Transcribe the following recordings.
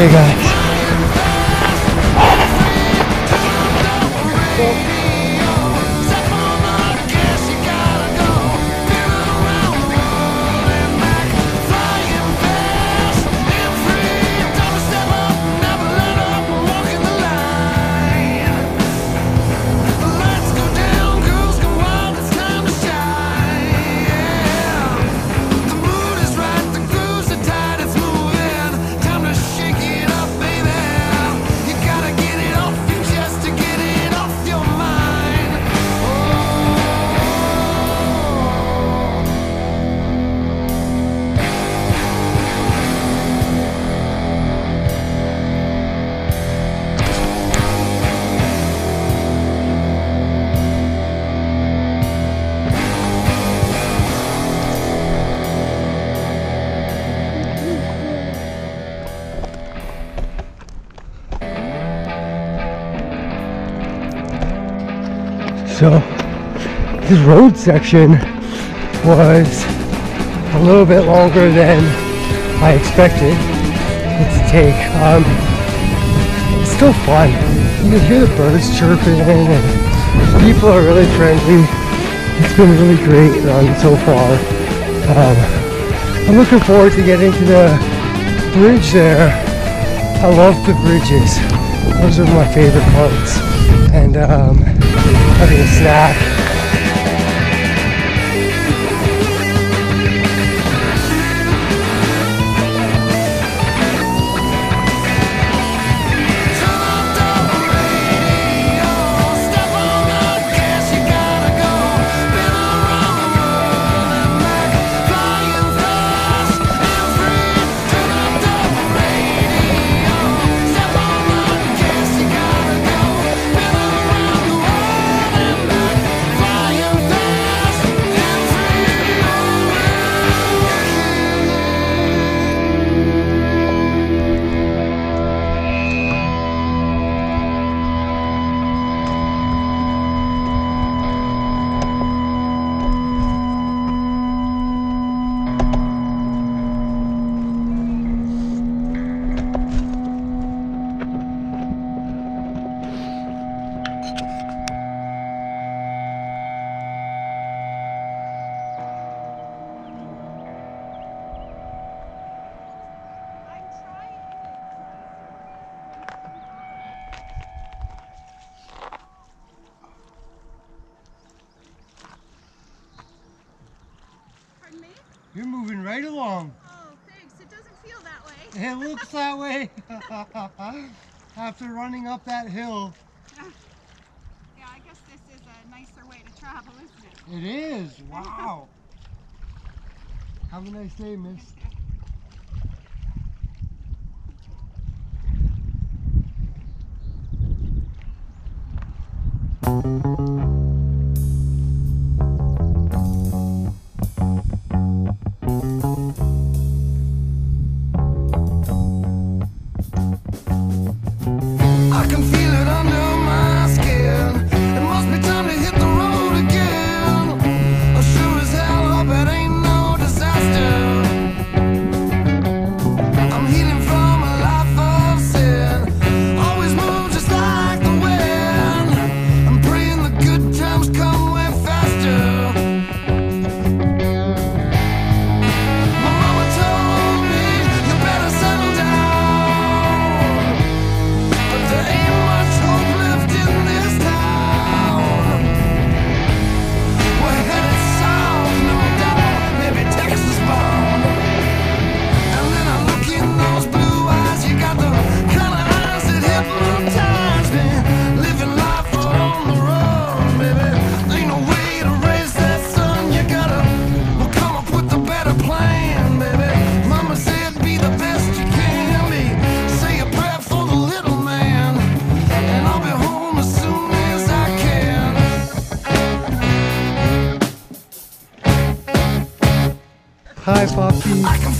Hey guys. So this road section was a little bit longer than I expected it to take. Um, it's still fun. You can hear the birds chirping and people are really friendly. It's been really great run so far. Um, I'm looking forward to getting to the bridge there. I love the bridges. Those are my favorite parts. And um, having a snack. Right along. Oh, thanks. It doesn't feel that way. It looks that way. After running up that hill. Yeah, I guess this is a nicer way to travel, isn't it? It is. Wow. Have a nice day, miss. I I can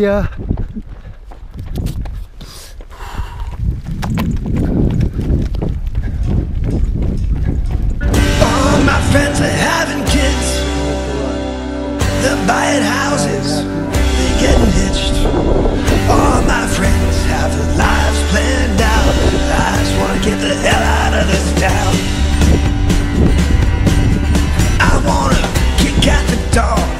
Namibia. All my friends are having kids. They're buying houses. They're getting hitched. All my friends have their lives planned out. I just wanna get the hell out of this town. I wanna kick at the door.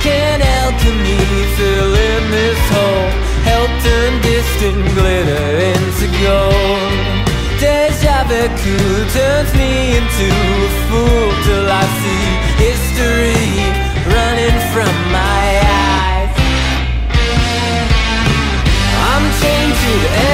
can alchemy fill in this hole. Help turn distant glitter into gold Deja vu turns me into a fool Till I see history running from my eyes. I'm changing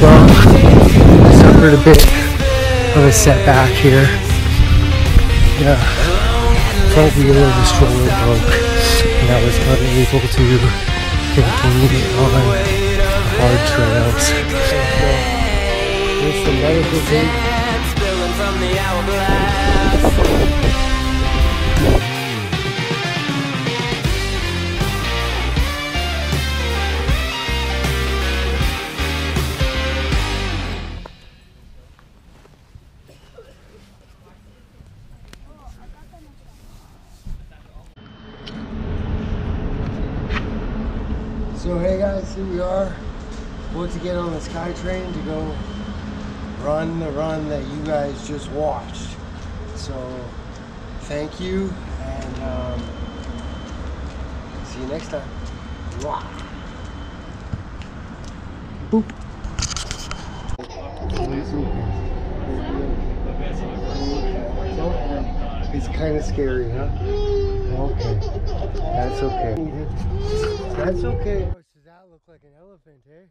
well, suffered a bit of a setback here. Yeah, front wheel of the stroller broke, and I was unable to continue on hard trails. SkyTrain to go run the run that you guys just watched. So thank you and um, see you next time. Mwah. Boop. It's kind of scary, huh? Okay. That's okay. That's okay. Does that look like an elephant, eh?